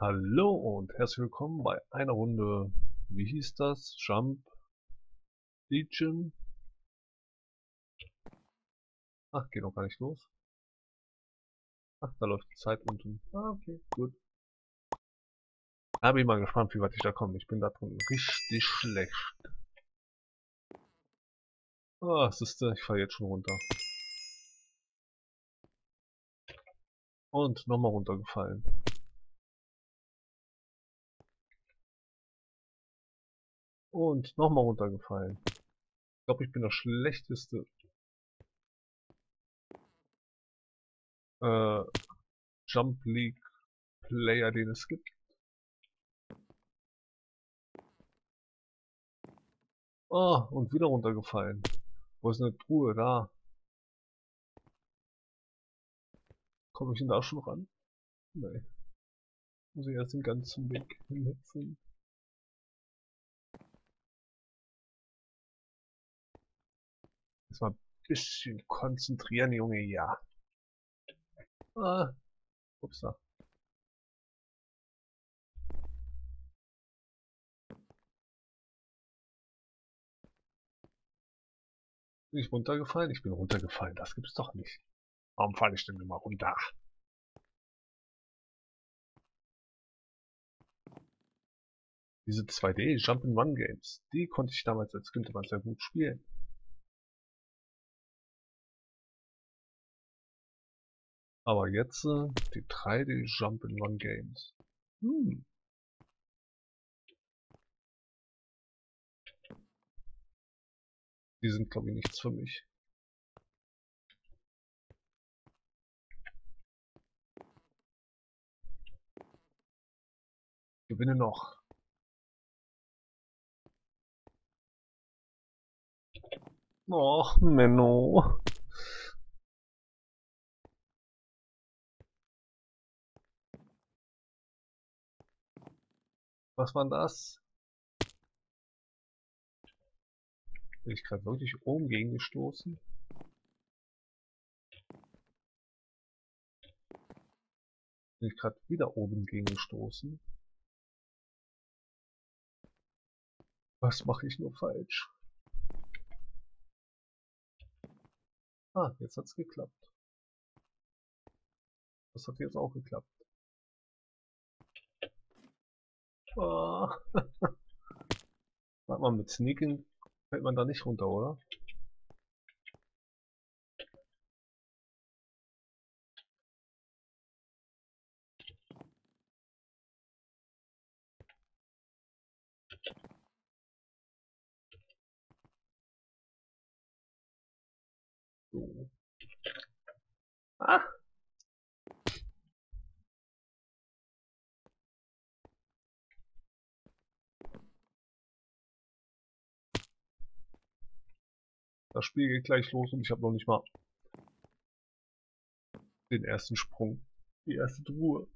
Hallo und herzlich willkommen bei einer Runde, wie hieß das? Jump Legion? Ach, geht noch gar nicht los. Ach, da läuft die Zeit unten. Ah, okay, gut. Da bin ich mal gespannt, wie weit ich da komme. Ich bin da drin richtig schlecht. Ah, oh, siehste, ich falle jetzt schon runter. Und nochmal runtergefallen. Und nochmal runtergefallen. Ich glaube, ich bin der schlechteste äh, Jump League Player, den es gibt. Oh, und wieder runtergefallen. Wo ist eine Truhe? Da. Komme ich denn da schon ran? Nee. Muss ich erst den ganzen Weg hinhüpfen. Jetzt mal ein bisschen konzentrieren, Junge, ja. Ah, ups da. Bin ich runtergefallen? Ich bin runtergefallen. Das gibt's doch nicht. Warum falle ich denn immer runter? Diese 2D Jump'n'Run Games, die konnte ich damals als Kind immer sehr gut spielen. Aber jetzt äh, die 3D Jump'n'Run Games. Hm. Die sind glaube ich nichts für mich. Gewinne noch. Och, Menno. Was war das? Bin ich gerade wirklich oben gegen gestoßen? Bin ich gerade wieder oben gegen gestoßen? Was mache ich nur falsch? Ah, jetzt hat's geklappt. Das hat jetzt auch geklappt. Oh. Warte mal, mit Sneaking fällt man da nicht runter, oder? Ah! Das Spiel geht gleich los und ich habe noch nicht mal den ersten Sprung. Die erste Truhe.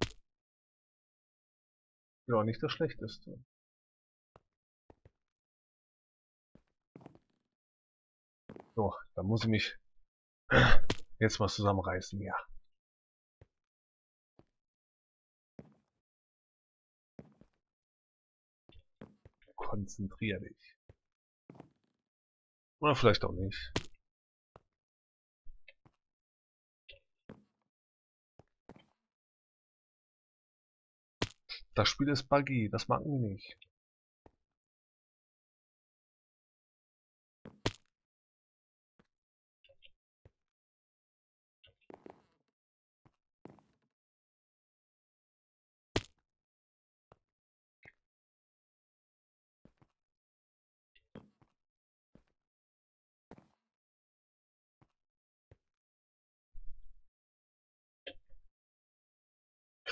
Ja, nicht das schlechteste. So, da muss ich mich jetzt mal zusammenreißen, ja. Konzentrier dich. Oder vielleicht auch nicht. Das Spiel ist buggy, das mag ich nicht.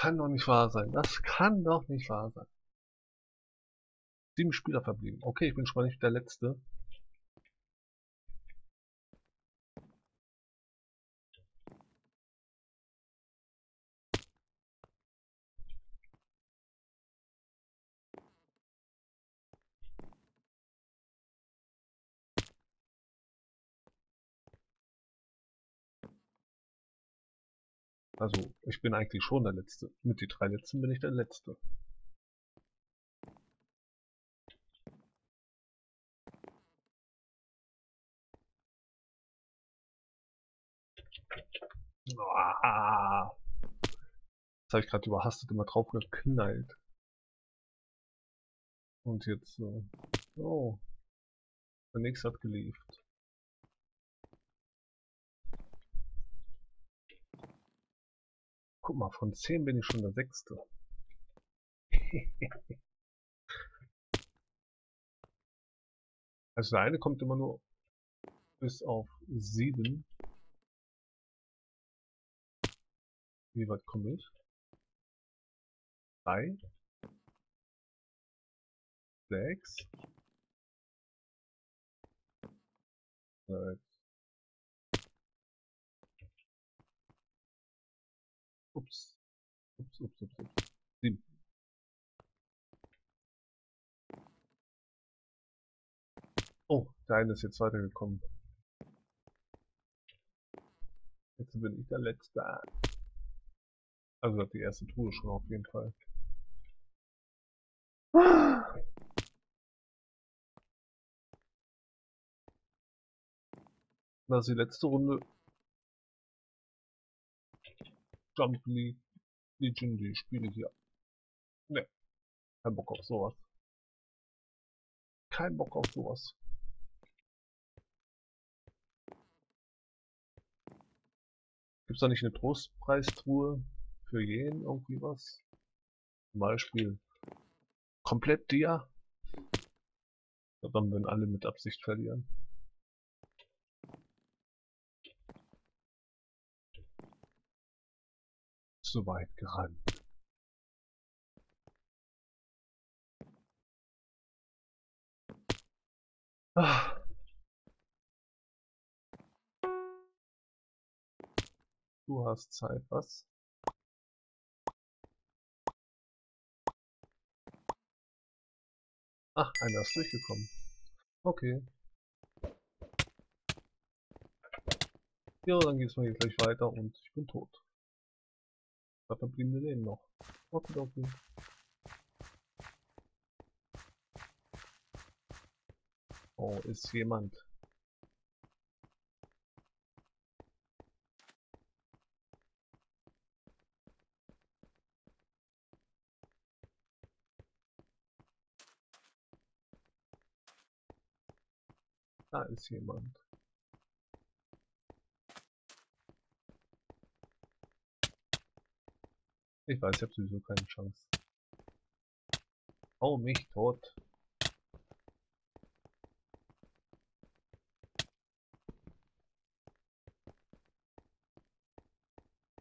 Kann doch nicht wahr sein. Das kann doch nicht wahr sein. Sieben Spieler verblieben. Okay, ich bin schon mal nicht der Letzte. Also, ich bin eigentlich schon der Letzte. Mit die drei Letzten bin ich der Letzte. Ah. Das habe ich gerade überhastet immer drauf geknallt. Und jetzt, äh, oh, der nächste hat geliefert. Guck mal, von 10 bin ich schon der Sechste. also der eine kommt immer nur bis auf 7. Wie weit komme ich? 3 6 Ups. Ups, ups, ups, ups. 7. Oh, der eine ist jetzt weitergekommen. Jetzt bin ich der Letzte. Also die erste Truhe schon auf jeden Fall. Das ist die letzte Runde. Jump League Legendary Spiele hier. Ne, kein Bock auf sowas. Kein Bock auf sowas. Gibt's da nicht eine Trostpreistruhe für jeden irgendwie was? Zum Beispiel komplett Dia. Dann würden alle mit Absicht verlieren. So weit gerannt. Ah. Du hast Zeit, was? Ach, einer ist durchgekommen. Okay. Ja, dann geht's mal hier gleich weiter und ich bin tot. Was verbliebene Leben noch. Okay. Oh, ist jemand. Da ist jemand. Ich weiß, ich habe sowieso keine Chance. Hau mich tot.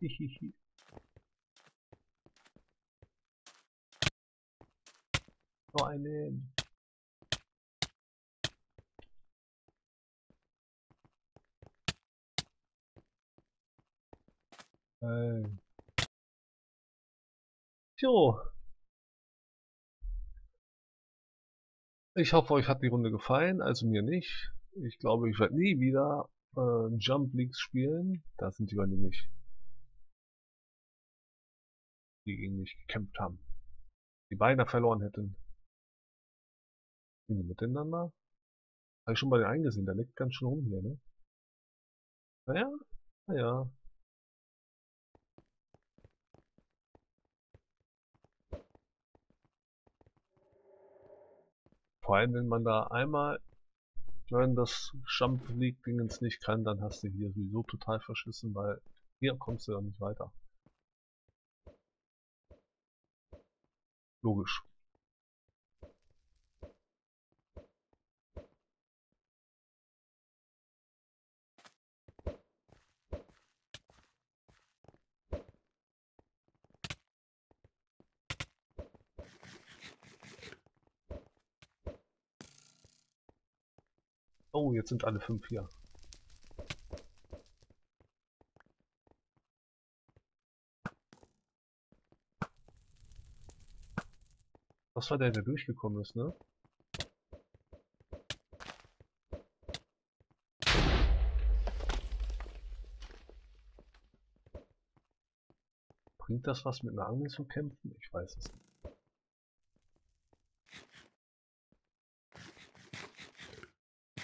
Hihihi. Nur einen. Jo. Ich hoffe, euch hat die Runde gefallen, also mir nicht. Ich glaube, ich werde nie wieder äh, Jump Leagues spielen. Da sind die bei nämlich, die gegen mich gekämpft haben. Die beinahe verloren hätten. Sind die miteinander? Habe ich schon bei den eingesehen, der leckt ganz schön rum hier, ne? Naja, naja. Vor allem, wenn man da einmal wenn das Jump League Dingens nicht kann, dann hast du hier sowieso total verschissen, weil hier kommst du ja nicht weiter. Logisch. Oh, jetzt sind alle fünf hier. Was war der, der durchgekommen ist, ne? Bringt das was mit einer Angel zu kämpfen? Ich weiß es nicht.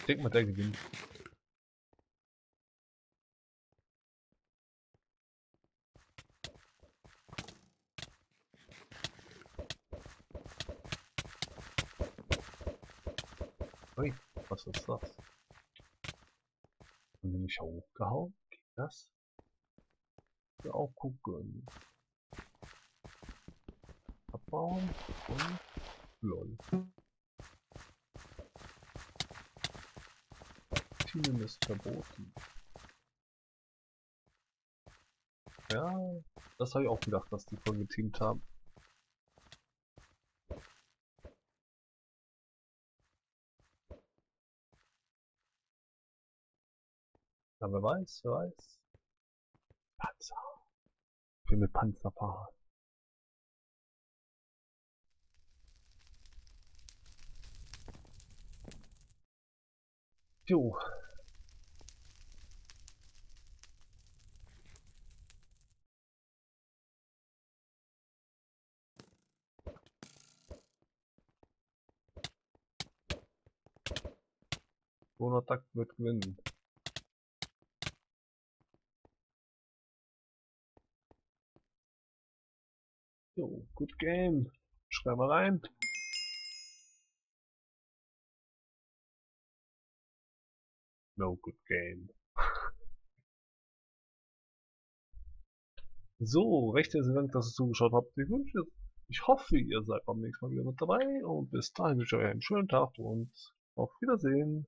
Denke mal, der gewinnt. Ui, was ist das? Haben die mich hochgehauen? Geht das? Ja, auch gucken. Abbauen und lol. Teaming ist verboten. Ja, das habe ich auch gedacht, dass die voll geteamt haben. Ja, wer weiß, wer weiß. Panzer. Ich will mit Panzer fahren. Jo. Takt wird gewinnen. Jo, good game. Schreib mal rein. No good game. so, recht herzlichen Dank, dass ihr zugeschaut habt. Ich wünsche, ich hoffe, ihr seid beim nächsten Mal wieder mit dabei und bis dahin wünsche ich euch einen schönen Tag und auf Wiedersehen.